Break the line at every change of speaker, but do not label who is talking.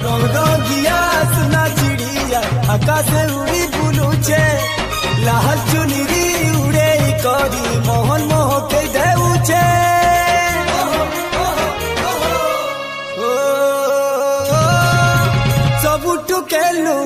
ସୌରଗିଆ ସୁନା ଚିଡ଼ିଆ ଆକାଶେ ଉଡ଼ି ବୁଲୁଛେ ଲାଲ ଚୁନିରି ଉଡ଼େଇ କରି ମୋହନ ମୋହକେ ଦେଉଛେ ଓ, ସବୁଠୁ କେଲୁ